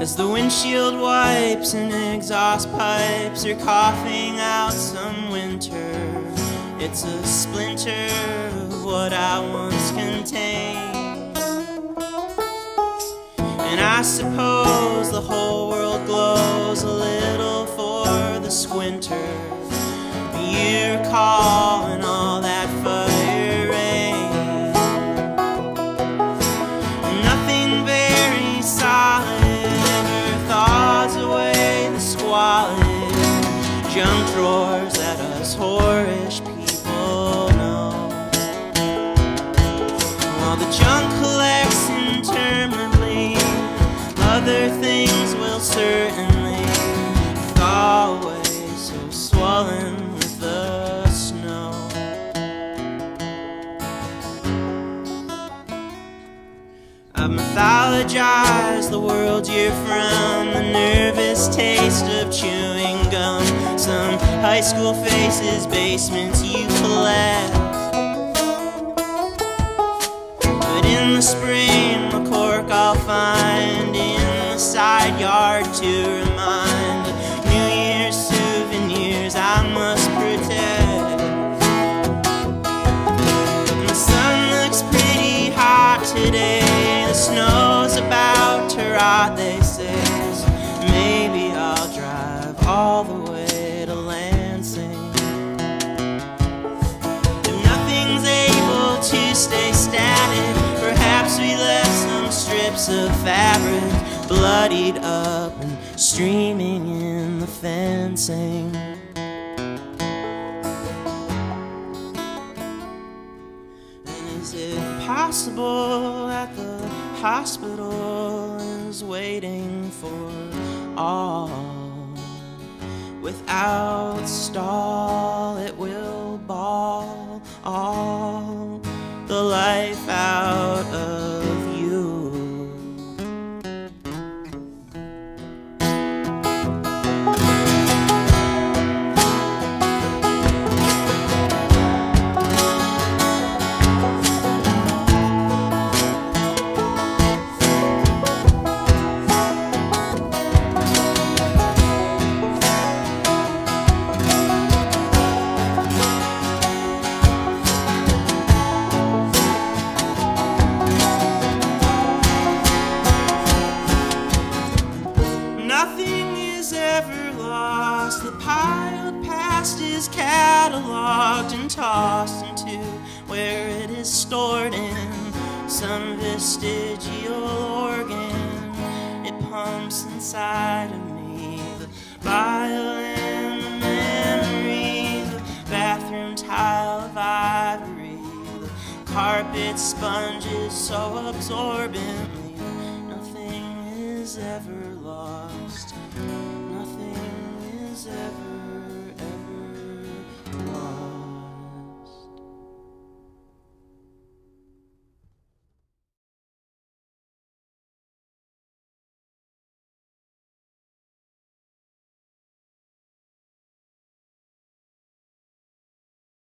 As the windshield wipes and exhaust pipes are coughing out some winter, it's a splinter of what I once contained. And I suppose the whole junk drawers that us whorish people know. While the junk collects interminably, other things will certainly thaw away, so swollen with the snow. I've mythologized the world you're from, the nervous taste of chewing gum, some high school faces, basements you collect. But in the spring, the cork I'll find in the side yard to remind New Year's souvenirs I must protect. And the sun looks pretty hot today. The snow's about to rot, they of fabric bloodied up and streaming in the fencing. And is it possible that the hospital is waiting for all? Without stall, it will ball all cataloged and tossed into where it is stored in some vestigial organ. It pumps inside of me the violin, the memory, the bathroom tile of ivory, the carpet sponges so absorbently. Nothing is ever lost.